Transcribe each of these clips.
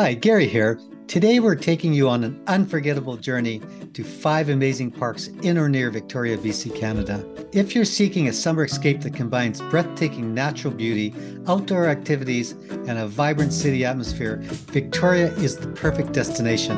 Hi, Gary here. Today we're taking you on an unforgettable journey to five amazing parks in or near Victoria, BC, Canada. If you're seeking a summer escape that combines breathtaking natural beauty, outdoor activities, and a vibrant city atmosphere, Victoria is the perfect destination.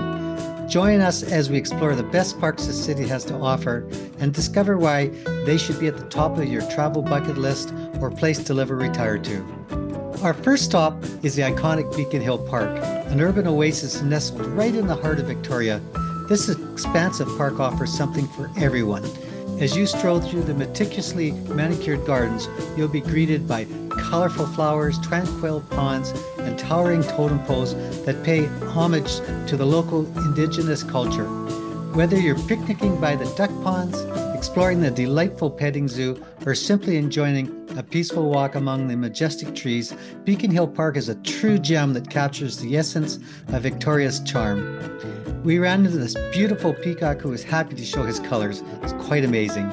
Join us as we explore the best parks the city has to offer and discover why they should be at the top of your travel bucket list or place to live or retire to. Our first stop is the iconic Beacon Hill Park, an urban oasis nestled right in the heart of Victoria. This expansive park offers something for everyone. As you stroll through the meticulously manicured gardens, you'll be greeted by colorful flowers, tranquil ponds, and towering totem poles that pay homage to the local indigenous culture. Whether you're picnicking by the duck ponds, exploring the delightful petting zoo, or simply enjoying a peaceful walk among the majestic trees, Beacon Hill Park is a true gem that captures the essence of Victoria's charm. We ran into this beautiful peacock who was happy to show his colors. It's quite amazing.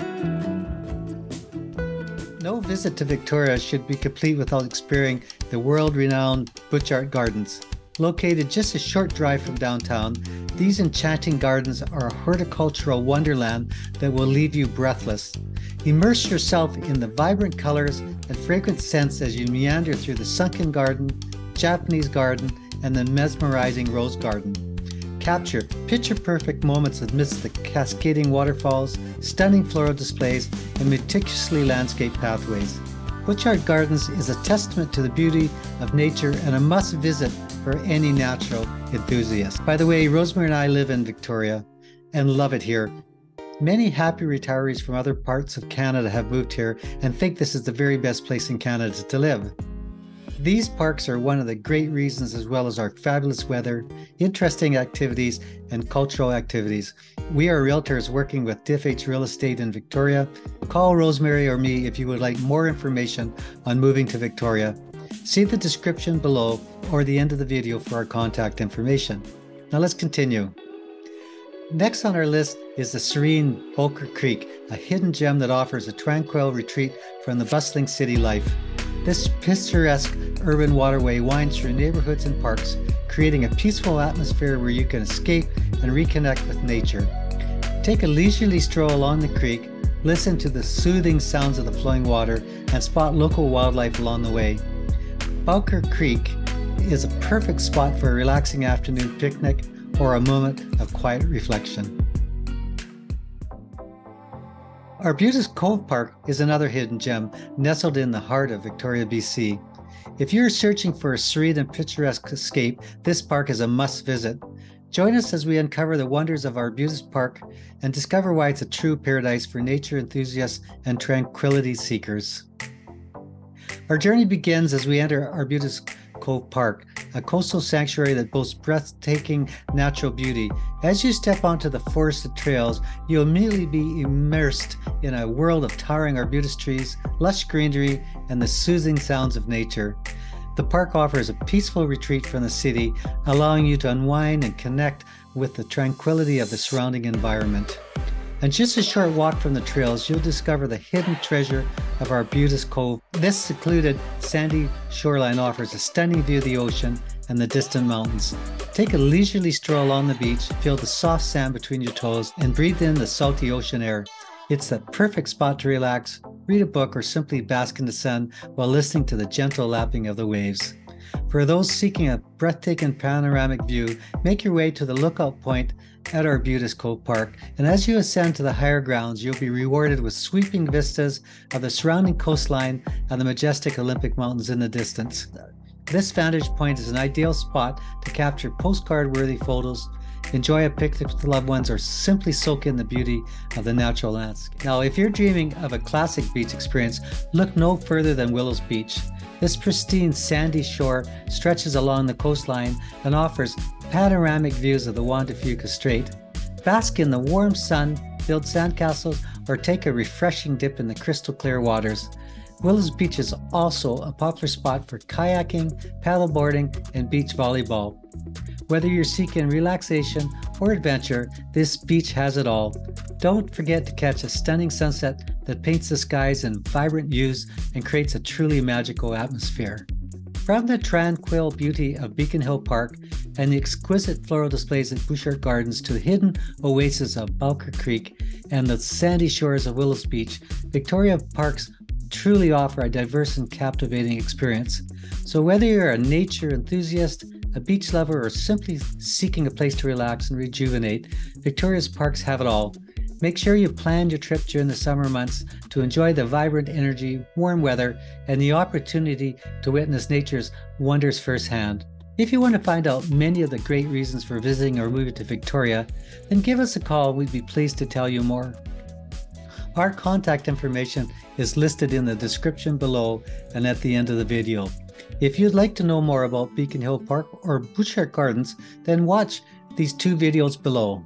No visit to Victoria should be complete without experiencing the world renowned Butchart Gardens. Located just a short drive from downtown, these enchanting gardens are a horticultural wonderland that will leave you breathless. Immerse yourself in the vibrant colors and fragrant scents as you meander through the sunken garden, Japanese garden, and the mesmerizing rose garden. Capture picture perfect moments amidst the cascading waterfalls, stunning floral displays, and meticulously landscaped pathways. Butchart Gardens is a testament to the beauty of nature and a must visit for any natural enthusiast. By the way, Rosemary and I live in Victoria and love it here. Many happy retirees from other parts of Canada have moved here and think this is the very best place in Canada to live. These parks are one of the great reasons, as well as our fabulous weather, interesting activities, and cultural activities. We are realtors working with DFH Real Estate in Victoria. Call Rosemary or me if you would like more information on moving to Victoria. See the description below or the end of the video for our contact information. Now let's continue. Next on our list is the serene Bowker Creek, a hidden gem that offers a tranquil retreat from the bustling city life. This picturesque urban waterway winds through neighborhoods and parks, creating a peaceful atmosphere where you can escape and reconnect with nature. Take a leisurely stroll along the creek, listen to the soothing sounds of the flowing water, and spot local wildlife along the way. Bowker Creek is a perfect spot for a relaxing afternoon picnic or a moment of quiet reflection. Arbutus Cove Park is another hidden gem nestled in the heart of Victoria, BC. If you're searching for a serene and picturesque escape, this park is a must visit. Join us as we uncover the wonders of Arbutus Park and discover why it's a true paradise for nature enthusiasts and tranquility seekers. Our journey begins as we enter Arbutus Cove Park, a coastal sanctuary that boasts breathtaking natural beauty. As you step onto the forested trails, you'll immediately be immersed in a world of towering arbutus trees, lush greenery, and the soothing sounds of nature. The park offers a peaceful retreat from the city, allowing you to unwind and connect with the tranquility of the surrounding environment. And just a short walk from the trails, you'll discover the hidden treasure of Arbutus Cove. This secluded sandy shoreline offers a stunning view of the ocean and the distant mountains. Take a leisurely stroll along the beach, feel the soft sand between your toes, and breathe in the salty ocean air. It's the perfect spot to relax, read a book, or simply bask in the sun while listening to the gentle lapping of the waves. For those seeking a breathtaking panoramic view, make your way to the lookout point at Arbutus Cove Park, and as you ascend to the higher grounds, you'll be rewarded with sweeping vistas of the surrounding coastline and the majestic Olympic Mountains in the distance. This vantage point is an ideal spot to capture postcard worthy photos, enjoy a picnic with loved ones, or simply soak in the beauty of the natural landscape. Now, if you're dreaming of a classic beach experience, look no further than Willows Beach. This pristine sandy shore stretches along the coastline and offers panoramic views of the Juan de Fuca Strait. Bask in the warm sun, build sandcastles, or take a refreshing dip in the crystal clear waters. Willows Beach is also a popular spot for kayaking, paddleboarding, and beach volleyball. Whether you're seeking relaxation or adventure, this beach has it all. Don't forget to catch a stunning sunset that paints the skies in vibrant hues and creates a truly magical atmosphere. From the tranquil beauty of Beacon Hill Park, and the exquisite floral displays at Butchart Gardens to the hidden oasis of Bowker Creek and the sandy shores of Willows Beach, Victoria Parks truly offer a diverse and captivating experience. So, whether you're a nature enthusiast, a beach lover, or simply seeking a place to relax and rejuvenate, Victoria's parks have it all. Make sure you plan your trip during the summer months to enjoy the vibrant energy, warm weather, and the opportunity to witness nature's wonders firsthand. If you want to find out many of the great reasons for visiting or moving to Victoria, then give us a call. We'd be pleased to tell you more. Our contact information is listed in the description below and at the end of the video. If you'd like to know more about Beacon Hill Park or Butchart Gardens, then watch these two videos below.